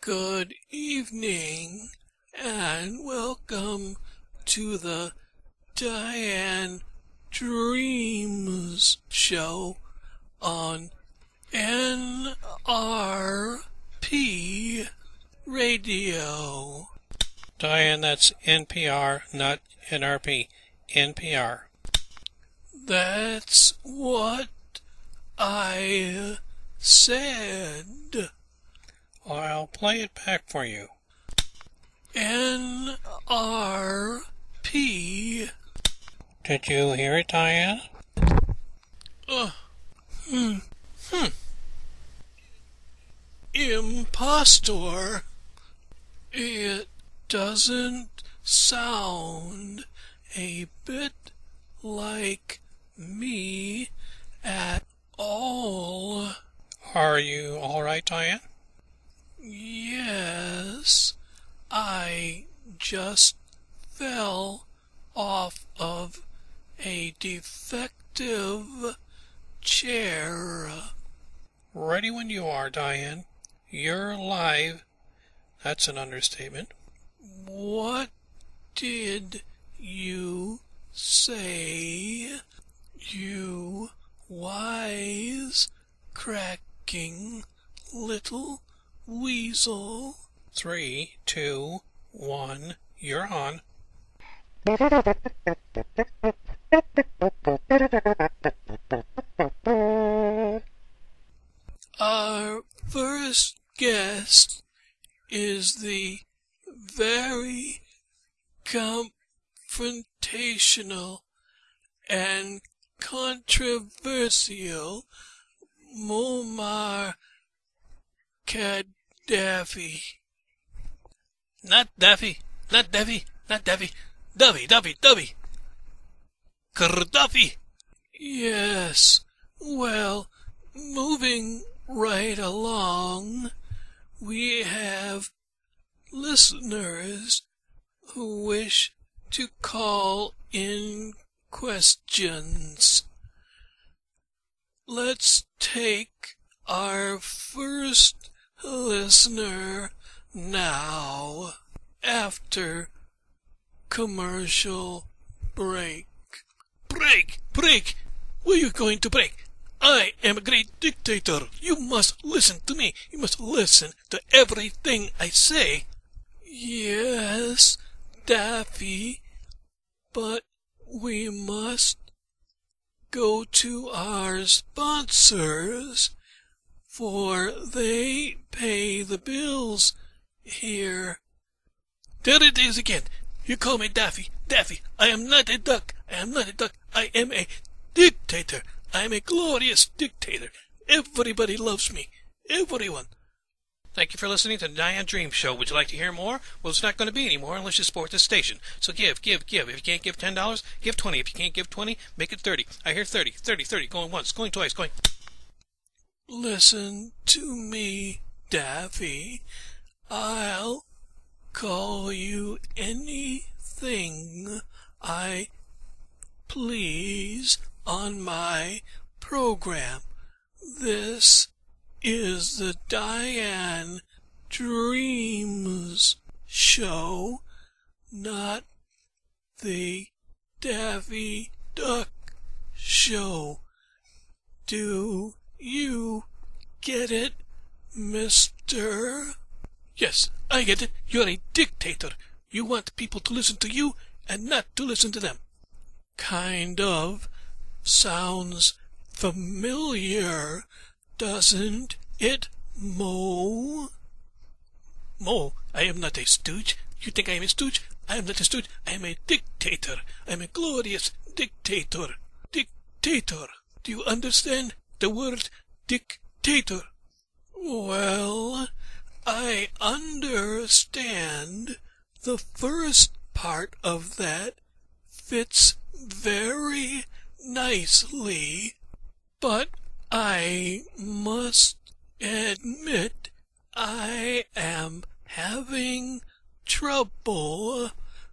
Good evening, and welcome to the Diane Dreams Show on NRP Radio. Diane, that's NPR, not NRP. NPR. That's what I said. I'll play it back for you. NRP. Did you hear it, Diane? Uh, hmm, hmm. Impostor. It doesn't sound a bit like me at all. Are you all right, Diane? Yes, I just fell off of a defective chair. Ready when you are, Diane. You're alive. That's an understatement. What did you say, you wise, cracking little weasel? Three, two, one, you're on. Our first guest is the very confrontational and controversial Muammar Gaddafi. Not Daffy, not Daffy, not Daffy. Duffy, Duffy, Duffy. Gaddafi. Yes. Well, moving right along, we have listeners who wish to call in questions. Let's take our first listener now after commercial break. Break, break. Where you going to break? I am a great dictator. You must listen to me. You must listen to everything I say. Yes, Daffy, but we must go to our sponsors, for they pay the bills here. There it is again. You call me Daffy. Daffy, I am not a duck. I am not a duck. I am a dictator. I am a glorious dictator. Everybody loves me. Everyone. Thank you for listening to the Diane Dream Show. Would you like to hear more? Well, it's not going to be any more unless you support this station. So give, give, give. If you can't give $10, give 20 If you can't give 20 make it 30 I hear 30 30 30 Going once, going twice, going... Listen to me, Daffy. I'll call you anything I please on my program. This is the Diane Dreams show, not the Daffy Duck show. Do you get it, mister? Yes, I get it. You're a dictator. You want people to listen to you and not to listen to them. Kind of. Sounds familiar, doesn't it, Mo? Mo, I am not a stooge. You think I am a stooge? I am not a stooge. I am a dictator. I am a glorious dictator. Dictator. Do you understand the word dictator? Well, I understand the first part of that fits very nicely, but I must admit I am having trouble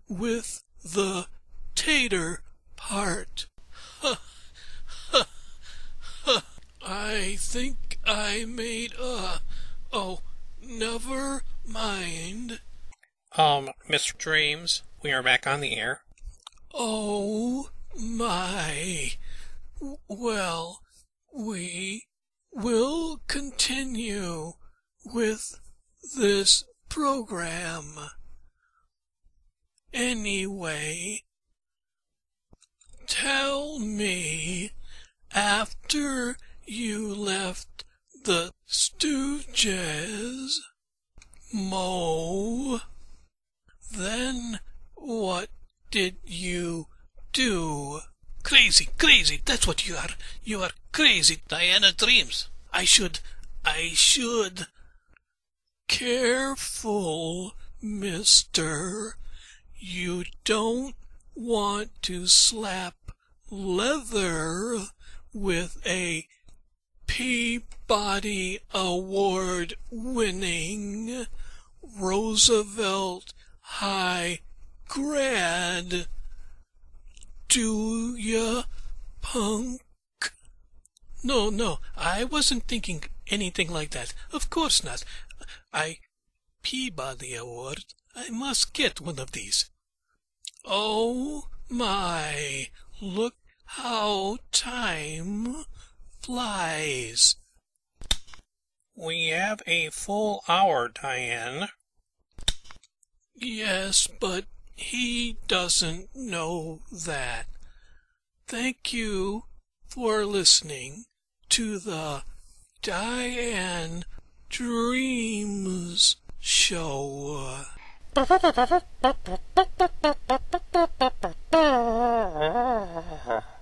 with the tater part. I think I made a. Oh, never mind. Um, Mr. Dreams, we are back on the air. Oh my. Well, we will continue with this program. Anyway, tell me after you left the Stooges, Mo, then what did you do? Crazy, crazy, that's what you are. You are crazy. Diana Dreams. I should, I should. Careful, mister. You don't want to slap leather with a Peabody Award winning Roosevelt High grad. Do ya, punk? No, no, I wasn't thinking anything like that. Of course not. I Peabody Award. I must get one of these. Oh my, look how time flies. We have a full hour, Diane. Yes, but he doesn't know that. Thank you for listening to the Diane Dreams Show.